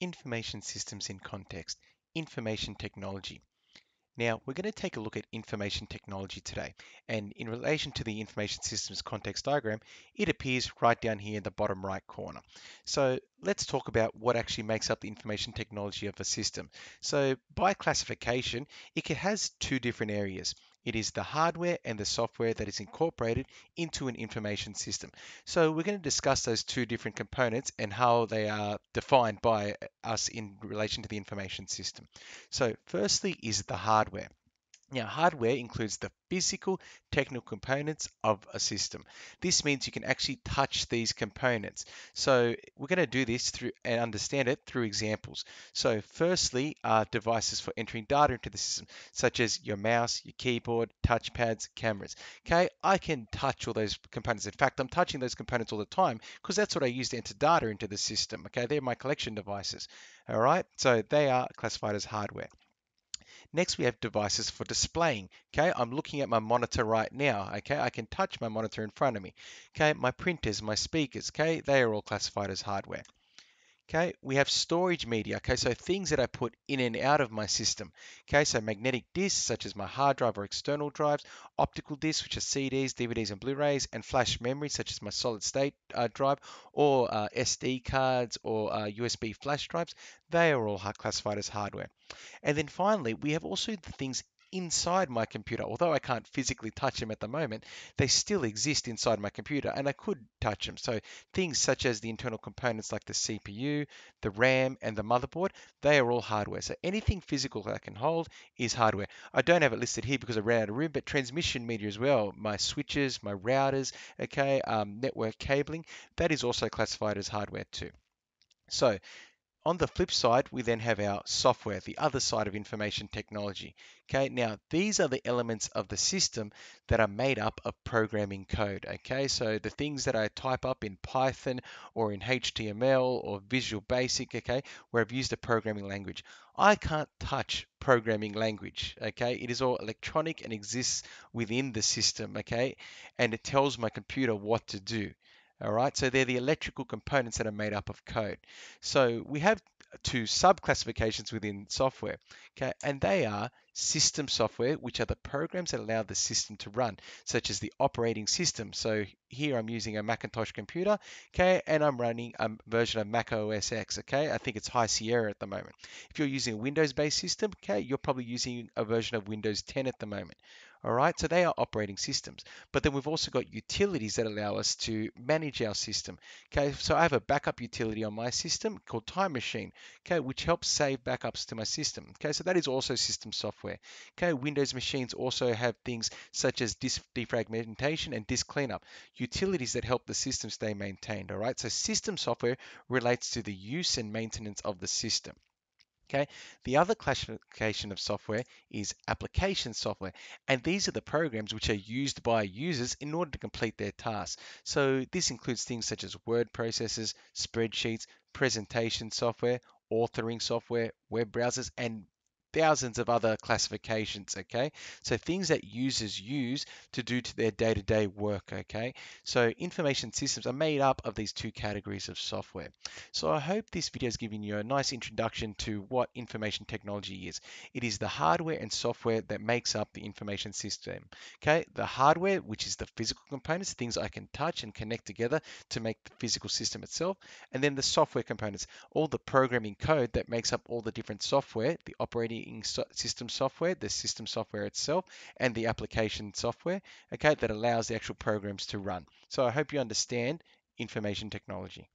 Information Systems in Context, Information Technology. Now, we're going to take a look at information technology today. And in relation to the information systems context diagram, it appears right down here in the bottom right corner. So let's talk about what actually makes up the information technology of a system. So by classification, it has two different areas. It is the hardware and the software that is incorporated into an information system. So we're going to discuss those two different components and how they are defined by us in relation to the information system. So firstly is the hardware. Now, hardware includes the physical technical components of a system. This means you can actually touch these components. So we're going to do this through and understand it through examples. So firstly devices for entering data into the system, such as your mouse, your keyboard, touchpads, cameras. Okay, I can touch all those components. In fact, I'm touching those components all the time because that's what I use to enter data into the system. Okay, they're my collection devices. All right, so they are classified as hardware. Next, we have devices for displaying. Okay, I'm looking at my monitor right now. Okay, I can touch my monitor in front of me. Okay, my printers, my speakers. Okay, they are all classified as hardware. Okay, we have storage media. Okay, so things that I put in and out of my system. Okay, so magnetic disks such as my hard drive or external drives, optical disks which are CDs, DVDs, and Blu-rays, and flash memory such as my solid state uh, drive or uh, SD cards or uh, USB flash drives. They are all classified as hardware. And then finally, we have also the things inside my computer. Although I can't physically touch them at the moment, they still exist inside my computer and I could touch them. So things such as the internal components like the CPU, the RAM, and the motherboard, they are all hardware. So anything physical that I can hold is hardware. I don't have it listed here because I ran out of room, but transmission media as well, my switches, my routers, okay, um, network cabling, that is also classified as hardware too. So on the flip side, we then have our software, the other side of information technology. Okay, now these are the elements of the system that are made up of programming code. Okay, so the things that I type up in Python or in HTML or Visual Basic, okay, where I've used a programming language. I can't touch programming language, okay? It is all electronic and exists within the system, okay? And it tells my computer what to do. All right, so they're the electrical components that are made up of code. So we have two subclassifications within software, okay, and they are system software, which are the programs that allow the system to run, such as the operating system. So here I'm using a Macintosh computer, okay, and I'm running a version of Mac OS X, okay. I think it's High Sierra at the moment. If you're using a Windows-based system, okay, you're probably using a version of Windows 10 at the moment. All right, so they are operating systems. But then we've also got utilities that allow us to manage our system. Okay, so I have a backup utility on my system called Time Machine, okay, which helps save backups to my system. Okay, so that is also system software. Okay, Windows machines also have things such as disk defragmentation and disk cleanup, utilities that help the system stay maintained. All right, so system software relates to the use and maintenance of the system. Okay, the other classification of software is application software, and these are the programs which are used by users in order to complete their tasks. So this includes things such as word processors, spreadsheets, presentation software, authoring software, web browsers, and thousands of other classifications, okay? So things that users use to do to their day-to-day work, okay? So information systems are made up of these two categories of software. So I hope this video has given you a nice introduction to what information technology is. It is the hardware and software that makes up the information system, okay? The hardware, which is the physical components, things I can touch and connect together to make the physical system itself, and then the software components, all the programming code that makes up all the different software, the operating operating system software, the system software itself, and the application software, okay, that allows the actual programs to run. So I hope you understand information technology.